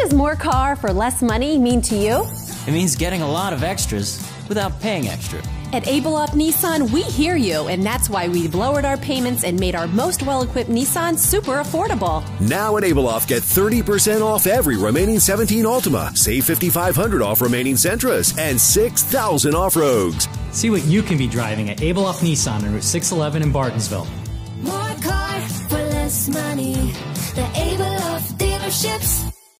does more car for less money mean to you? It means getting a lot of extras without paying extra. At Abeloff Nissan, we hear you, and that's why we've lowered our payments and made our most well-equipped Nissan super affordable. Now at Abeloff, get 30% off every remaining 17 Altima, save 5500 off remaining Sentras, and 6000 off Rogues. See what you can be driving at Abeloff Nissan on Route 611 in Bartonsville. More car for less money. The Abeloff dealerships.